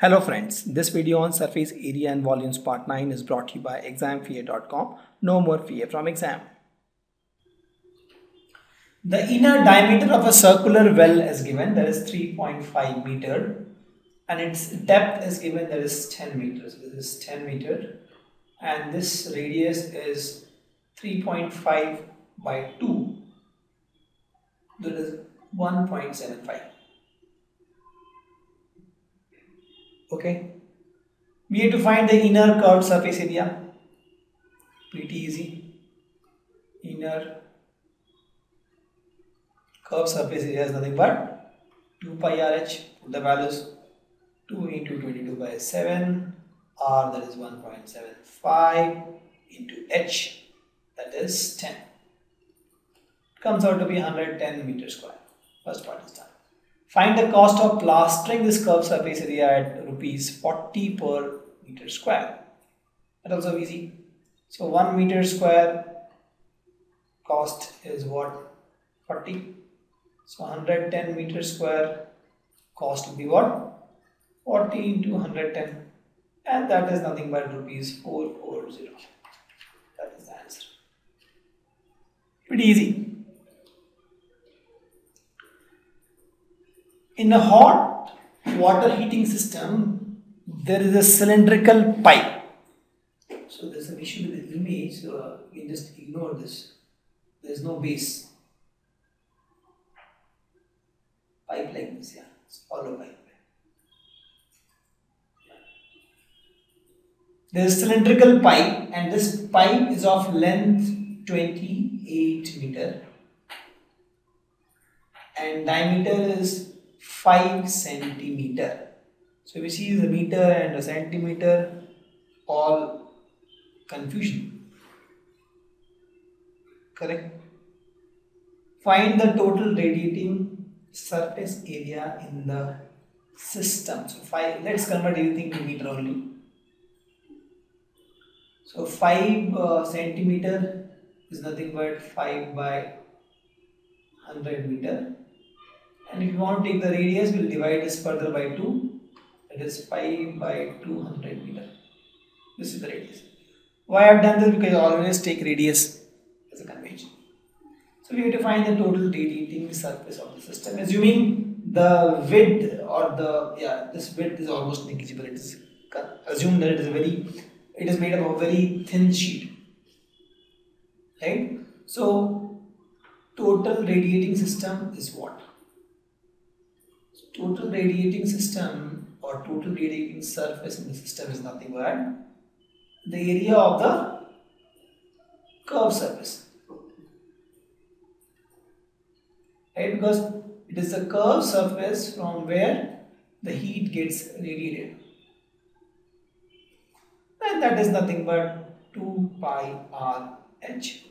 Hello friends, this video on surface area and volumes part 9 is brought to you by examfear.com. No more fear from exam. The inner diameter of a circular well is given that is 3.5 meter and its depth is given that is 10 meters. This is 10 meter and this radius is 3.5 by 2 that is 1.75. okay. We have to find the inner curved surface area. Pretty easy. Inner curved surface area is nothing but 2 pi rh put the values 2 into 22 by 7 r that is 1.75 into h that is 10 comes out to be 110 meter square. First part is done Find the cost of plastering this curved surface area at rupees 40 per meter square. That also easy. So 1 meter square cost is what? 40. So 110 meter square cost will be what? 40 into 110 and that is nothing but rupees 440. That is the answer. Pretty easy. In a hot water heating system, there is a cylindrical pipe. So there's an issue with the image, so uh, you can just ignore this. There's no base. Pipe like this, yeah. It's hollow pipe. There is a cylindrical pipe and this pipe is of length 28 meter and diameter is 5 centimeter. So we see the meter and the centimeter all confusion. Correct? Find the total radiating surface area in the system. So five, let's convert everything to meter only. So 5 uh, centimeter is nothing but 5 by 100 meter and if you want to take the radius we'll divide this further by 2 that is pi by 200 meter. This is the radius. Why I've done this? Because I always take radius as a convention. So we have to find the total radiating surface of the system assuming the width or the yeah this width is almost negligible. It is assume that it is very it is made up of a very thin sheet. Right? So total radiating system is what total radiating system or total radiating surface in the system is nothing but the area of the curved surface. Right? Because it is the curved surface from where the heat gets radiated. And that is nothing but 2 pi r h.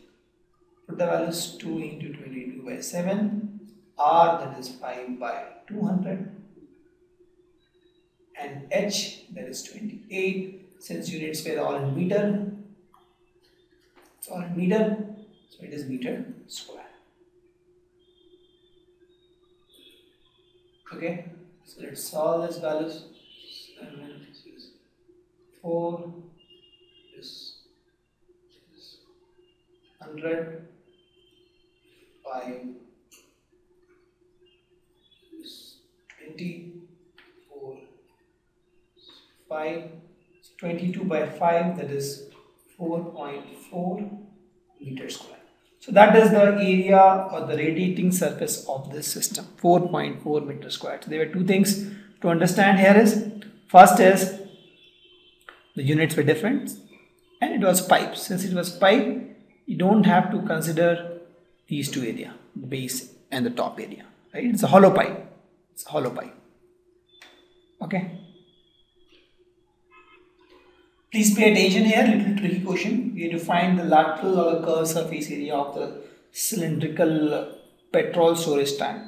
Put the values 2 into 22 by 7 r that is 5 by 200 and h that is 28 since units were all in meter. It's all in meter so it is meter square. Okay so let's solve this values. 7 6 4 this is 100 5 24 5 22 by 5 that is 4.4 meter square. So that is the area or the radiating surface of this system 4.4 meter square. So there were two things to understand here is first is the units were different and it was pipe. Since it was pipe you don't have to consider these two area base and the top area right? It's a hollow pipe it's hollow pipe. Okay. Please pay attention here little tricky question. To find the lateral or the curved surface area of the cylindrical petrol storage tank.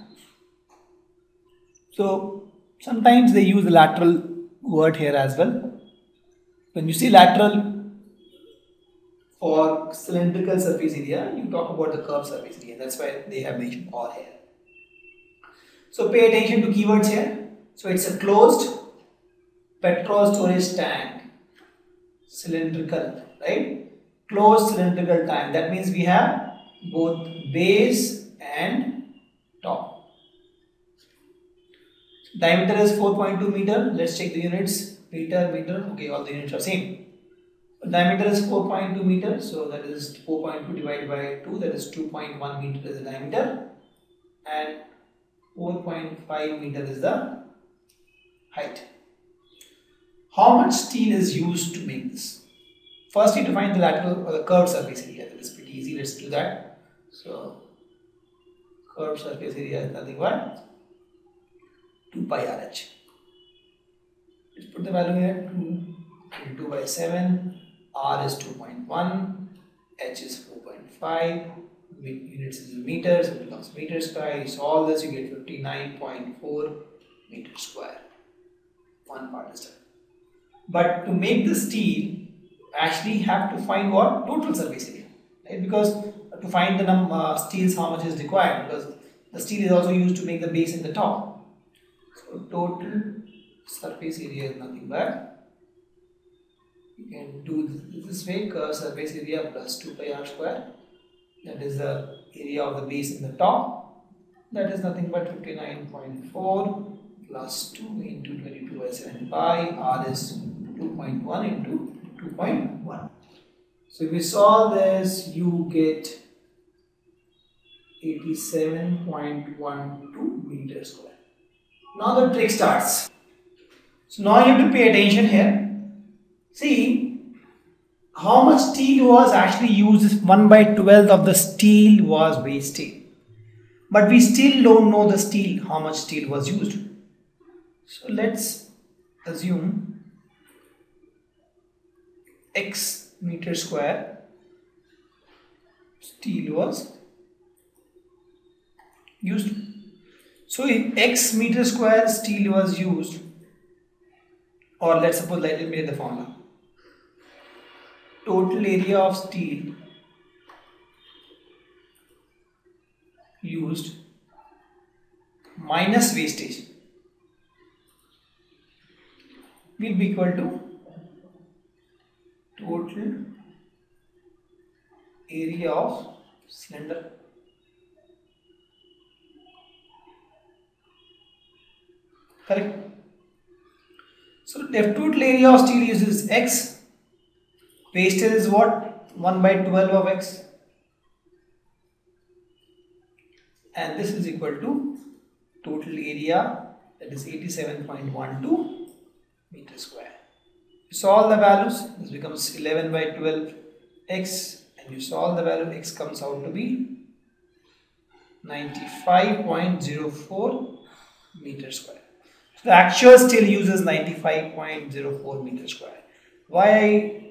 So sometimes they use the lateral word here as well. When you see lateral for cylindrical surface area you talk about the curved surface area. That's why they have mentioned all here so pay attention to keywords here. So it's a closed petrol storage tank. Cylindrical right? Closed cylindrical tank. That means we have both base and top. Diameter is 4.2 meter. Let's check the units. Meter meter. Okay all the units are same. Diameter is 4.2 meter. So that is 4.2 divided by 2 that is 2.1 meter is the diameter. And 4.5 meter is the height. How much steel is used to make this? First you define the lateral or the curved surface area. That is pretty easy. Let's do that. So curved surface area is nothing but 2 pi rh let's put the value here. 2 2 by 7 R is 2.1, H is 4.5, units is in meters, it becomes meter square. You solve this, you get 59.4 meter square. One part is done. But to make the steel, actually have to find what total surface area, right? Because to find the number uh, steels, how much is required? Because the steel is also used to make the base in the top. So total surface area is nothing but you can do this way curve surface area plus 2 pi r square that is the area of the base in the top. That is nothing but 59.4 plus 2 into 22 by 7 pi r is 2.1 into 2.1 so if we solve this you get 87.12 meter square. Now the trick starts. So now you have to pay attention here. See, how much steel was actually used 1 by 12th of the steel was wasted. But we still don't know the steel, how much steel was used. So let's assume x meter square steel was used. So if x meter square steel was used, or let's suppose let me read the formula total area of steel used minus wastage will be equal to total area of cylinder. Correct? So the total area of steel used is x Wastage is what? 1 by 12 of x. And this is equal to total area that is 87.12 meter square. You solve the values, this becomes 11 by 12 x and you solve the value x comes out to be 95.04 meter square. So the actual still uses 95.04 meter square. Why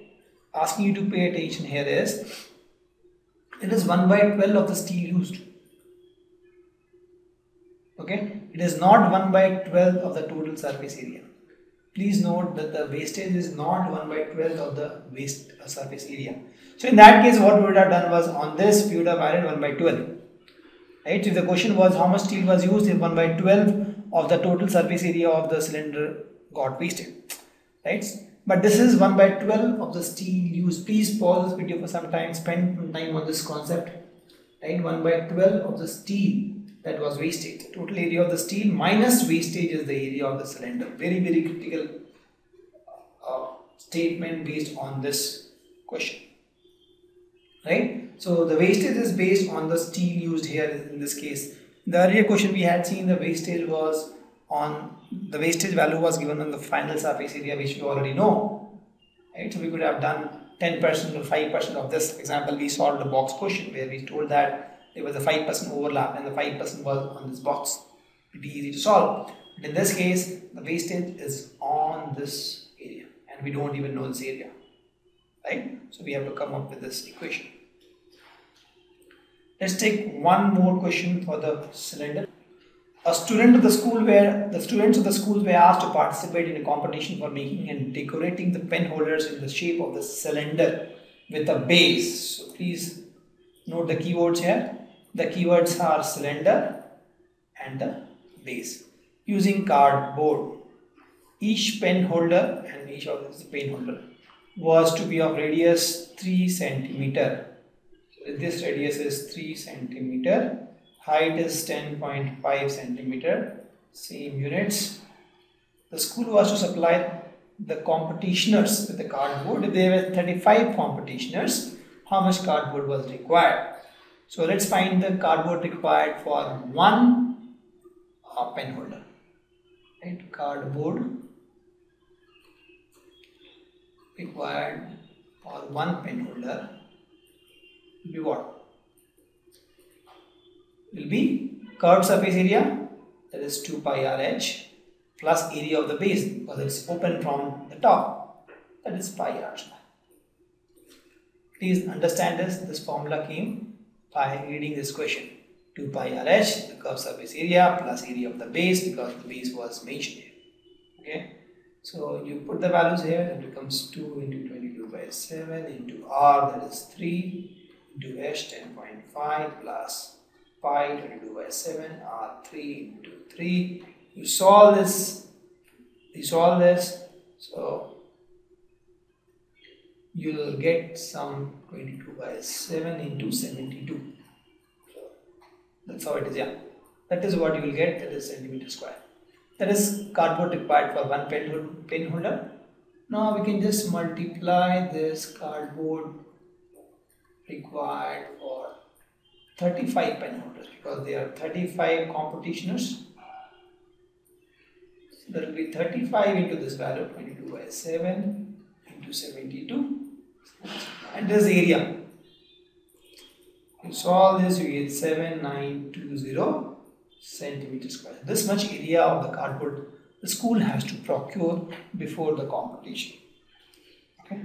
asking you to pay attention. Here is it is 1 by 12 of the steel used. Okay? It is not 1 by 12 of the total surface area. Please note that the wastage is not 1 by 12 of the waste uh, surface area. So in that case what we would have done was on this we would have added 1 by 12 right? If the question was how much steel was used if 1 by 12 of the total surface area of the cylinder got wasted. Right but this is 1 by 12 of the steel used. Please pause this video for some time spend time on this concept. Right? 1 by 12 of the steel that was wasted. Total area of the steel minus wastage is the area of the cylinder. Very very critical uh, statement based on this question. Right? So the wastage is based on the steel used here in this case. The earlier question we had seen the wastage was on the wastage value was given on the final surface area which we already know right? So we could have done 10% or 5% of this. Example we solved the box question where we told that there was a 5% overlap and the 5% was on this box. Pretty easy to solve. But in this case the wastage is on this area and we don't even know this area right? So we have to come up with this equation. Let's take one more question for the cylinder a student of the school where the students of the school were asked to participate in a competition for making and decorating the pen holders in the shape of the cylinder with a base. So please note the keywords here. The keywords are cylinder and the base using cardboard. each pen holder and each of this pen holder was to be of radius 3 centimeter. So this radius is 3 centimeter, height is 10.5 centimeter, same units. The school was to supply the competitioners with the cardboard. There were 35 competitioners, how much cardboard was required? So let's find the cardboard required for one uh, pen holder. Right, cardboard required for one pen holder be what? Will be curved surface area that is 2 pi RH plus area of the base because it's open from the top that is pi r square. Please understand this, this formula came by reading this question. 2 pi RH, the curved surface area plus area of the base because the base was mentioned here. Okay. So you put the values here, it becomes 2 into 22 by 7 into R that is 3 into H 10.5 plus pi 22 by 7 R 3 into 3. You solve this, you solve this, so you'll get some 22 by 7 into 72. So that's how it is, yeah. That is what you will get, that is centimeter square that is cardboard required for one pen, pen holder. Now we can just multiply this cardboard required for 35 pen holders because there are 35 competitioners. So that will be 35 into this value 22 by 7 into 72 and this area. You solve this you get 7920 centimeter square. This much area of the cardboard the school has to procure before the competition. Okay.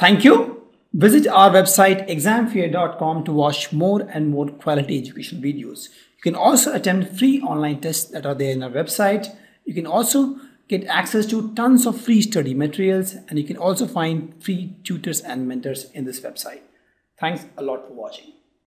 Thank you. Visit our website examfear.com to watch more and more quality education videos. You can also attempt free online tests that are there in our website. You can also get access to tons of free study materials and you can also find free tutors and mentors in this website. Thanks a lot for watching.